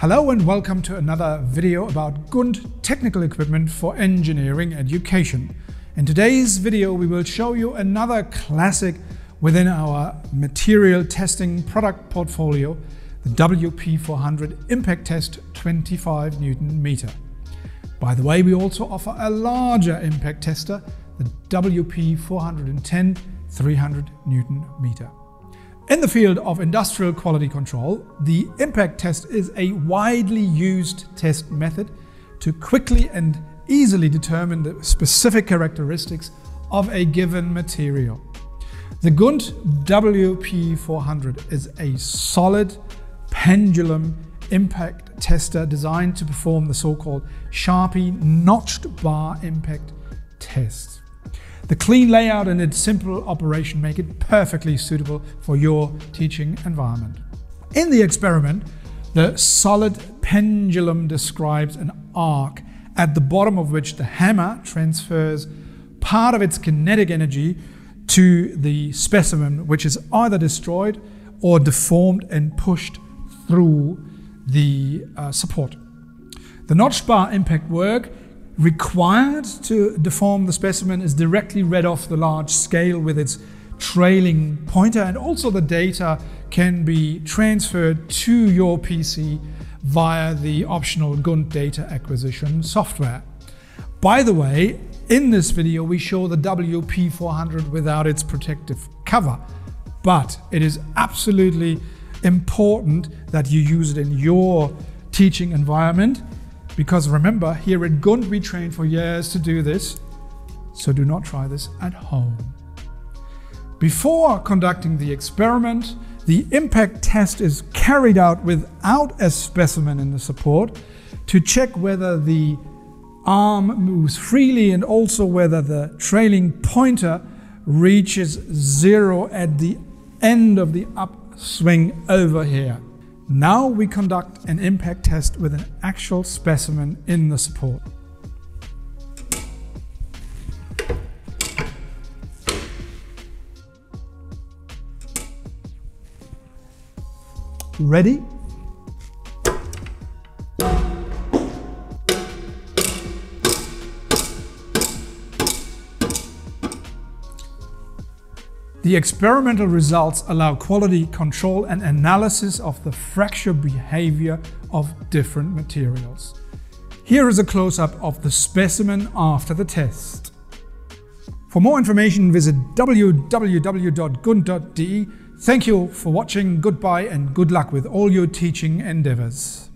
Hello and welcome to another video about GUNT technical equipment for engineering education. In today's video we will show you another classic within our material testing product portfolio, the WP400 Impact Test 25 Newton meter. By the way, we also offer a larger impact tester, the WP410 300 Newton meter. In the field of industrial quality control, the impact test is a widely used test method to quickly and easily determine the specific characteristics of a given material. The GUNT WP400 is a solid pendulum impact tester designed to perform the so-called Charpy notched bar impact test. The clean layout and its simple operation make it perfectly suitable for your teaching environment. In the experiment, the solid pendulum describes an arc at the bottom of which the hammer transfers part of its kinetic energy to the specimen, which is either destroyed or deformed and pushed through the uh, support. The notch bar impact work required to deform the specimen is directly read off the large scale with its trailing pointer and also the data can be transferred to your PC via the optional GUNT data acquisition software. By the way, in this video we show the WP400 without its protective cover, but it is absolutely important that you use it in your teaching environment because remember, here at GUNT we trained for years to do this, so do not try this at home. Before conducting the experiment, the impact test is carried out without a specimen in the support to check whether the arm moves freely and also whether the trailing pointer reaches zero at the end of the upswing over here. Now we conduct an impact test with an actual specimen in the support. Ready? The experimental results allow quality control and analysis of the fracture behavior of different materials. Here is a close-up of the specimen after the test. For more information visit www.gunt.de. Thank you for watching, goodbye and good luck with all your teaching endeavors.